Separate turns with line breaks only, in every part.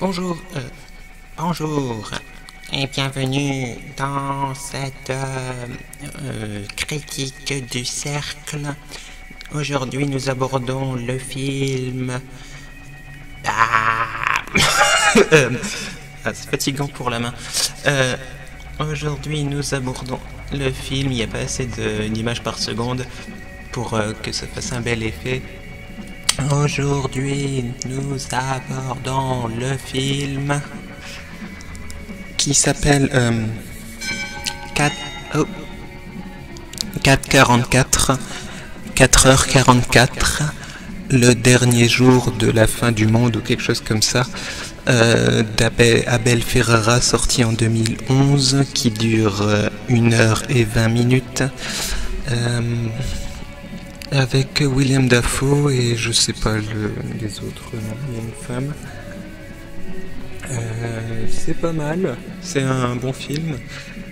Bonjour, euh, bonjour et bienvenue dans cette euh, euh, critique du cercle. Aujourd'hui, nous abordons le film. Ah, ah, c'est fatigant pour la main. Aujourd'hui, nous abordons le film. Il n'y a pas assez d'images par seconde pour que ça fasse un bel effet. Aujourd'hui, nous abordons le film qui s'appelle euh, 4, oh, 4h44, 4h44, le dernier jour de la fin du monde ou quelque chose comme ça, euh, d'Abel Abel Ferrara, sorti en 2011, qui dure 1 heure et 20 minutes. Avec William Dafoe et je sais pas le- les autres noms, il y a une femme. Euh, c'est pas mal, c'est un bon film,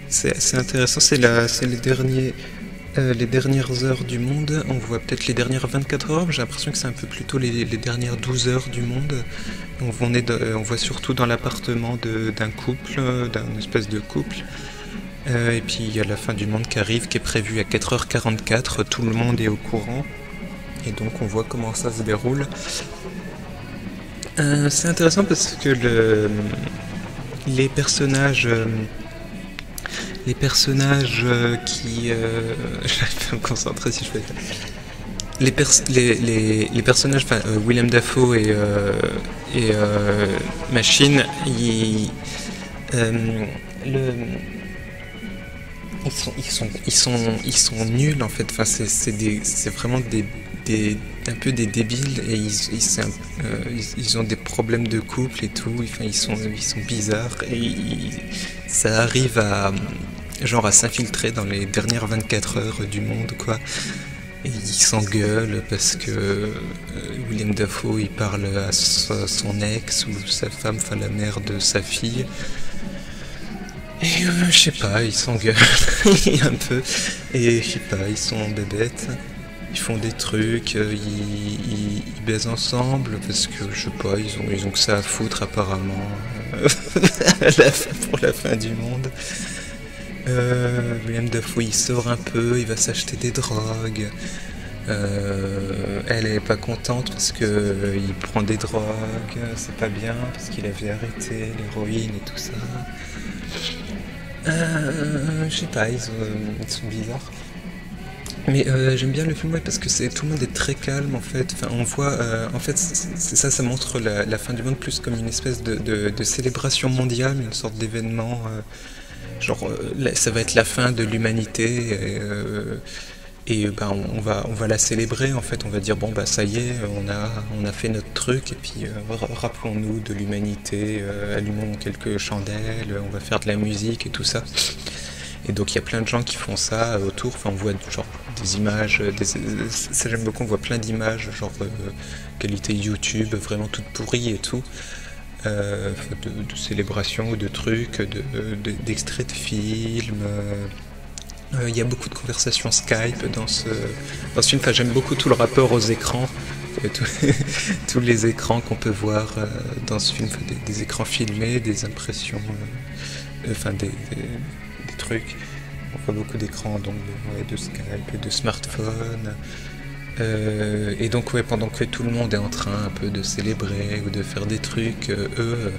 c'est intéressant, c'est les euh, les dernières heures du monde, on voit peut-être les dernières 24 heures, j'ai l'impression que c'est un peu plutôt les, dernières 12 heures du monde. On, on voit surtout dans l'appartement d'un couple, d'un espèce de couple. Euh, et puis il y a la fin du monde qui arrive, qui est prévue à 4h44, tout le monde est au courant. Et donc on voit comment ça se déroule. Euh, c'est intéressant parce que le, les personnages... euh, les personnages qui... J'arrive pas à me concentrer si je fais ça. Les, les, les, personnages, enfin Willem Dafoe et, Machine, ils, le, ils sont, nuls en fait. C'est, vraiment un peu des débiles et euh, ils, ont des problèmes de couple et tout. Ils sont, bizarres et ça arrive à, genre, à s'infiltrer dans les dernières 24 heures du monde, ils s'engueulent parce que euh, William Dafoe parle à son ex ou sa femme, enfin la mère de sa fille. Et euh, je sais pas, ils s'engueulent un peu. Et je sais pas, ils sont bébêtes. Ils font des trucs, euh, ils, ils- baisent ensemble parce que je sais pas, ils ont, ils ont que ça à foutre apparemment euh, pour la fin du monde. Euh, William Dafoe il sort un peu, il va s'acheter des drogues. Euh, elle est pas contente parce que euh, il prend des drogues, c'est pas bien parce qu'il avait arrêté l'héroïne et tout ça. Euh, je sais pas, ils, ont- ils sont bizarres. Mais euh, j'aime bien le film parce que c'est tout le monde est très calme en fait. Enfin, on voit, en fait, ça, ça montre la, fin du monde plus comme une espèce de, célébration mondiale, une sorte d'événement. genre, ça va être la fin de l'humanité. Et, euh, ben, on, va, on va la célébrer en fait. On va dire bon bah ça y est, on a, fait notre truc et puis euh, ra- rappelons-nous de l'humanité, euh, allumons quelques chandelles, on va faire de la musique et tout ça. Et donc il y a plein de gens qui font ça autour. Enfin, on voit genre des images, des, ça j'aime beaucoup. On voit plein d'images, genre qualité YouTube, vraiment toutes pourries et tout, de, célébrations ou de trucs, de- de- d'extraits de, films. Euh. Il y a beaucoup de conversations Skype dans ce, film. Enfin, j'aime beaucoup tout le rapport aux écrans. euh, tous- les écrans qu'on peut voir euh, dans ce film, des, écrans filmés, des impressions, enfin des, trucs. On voit beaucoup d'écrans donc de, Skype, de smartphones. Euh, et donc ouais, pendant que tout le monde est en train un peu de célébrer ou de faire des trucs, eux,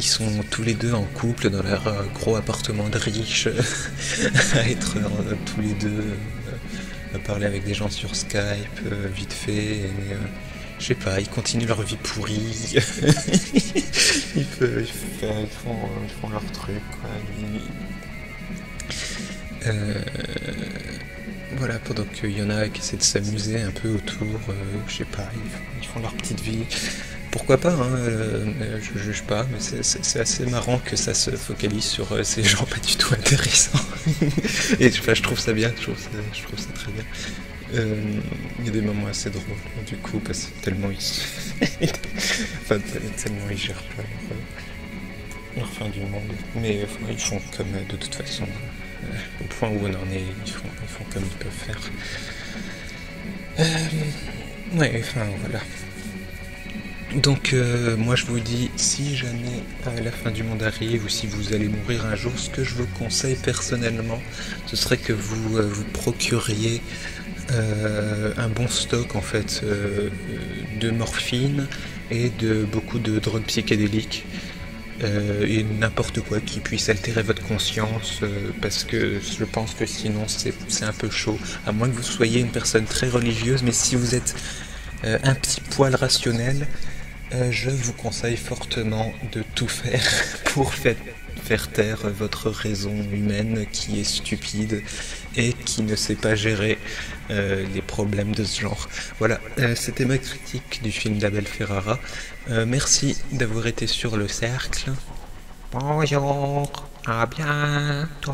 ils sont tous les deux en couple dans leur euh, gros appartement de riche, à être euh, tous les deux, euh, à parler avec des gens sur Skype, euh, vite fait. Et, euh, je sais pas, ils continuent leur vie pourrie. ils, font, ils font- ils font leur truc. Quoi. Euh, voilà, pendant qu'il y en a qui essaient de s'amuser un peu autour, euh, je sais pas, ils, font leur petite vie. Pourquoi pas, hein, euh, je juge pas, mais c'est- assez marrant que ça se focalise sur euh, ces gens pas du tout intéressants. Et enfin, je trouve ça bien, je trouve ça, je trouve ça très bien. Euh, Il y a des moments assez drôles, du coup, parce que tellement ils, enfin, tellement ils gèrent pas leur, leur fin du monde. Mais ils font comme de toute façon. Euh, au point où on en est, ils font, ils font comme ils peuvent faire. Euh, ouais, voilà. Donc euh, moi je vous dis, si jamais la fin du monde arrive ou si vous allez mourir un jour, ce que je vous conseille personnellement, ce serait que vous vous procuriez un bon stock en fait de morphine et de beaucoup de drogues psychédéliques. Et n'importe quoi qui puisse altérer votre conscience parce que je pense que sinon c'est un peu chaud. À moins que vous soyez une personne très religieuse mais si vous êtes un petit poil rationnel euh, je vous conseille fortement de tout faire pour faire, taire votre raison humaine qui est stupide et qui ne sait pas gérer euh, les problèmes de ce genre. Voilà, euh, c'était ma critique du film d'Abel Ferrara. merci d'avoir été sur le cercle. Bonjour, à bientôt.